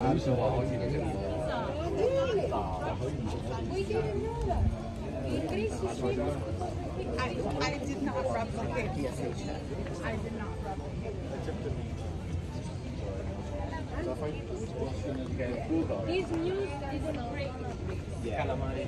We didn't know that. I, I did not replicate the. I did not replicate. This news is great. calamari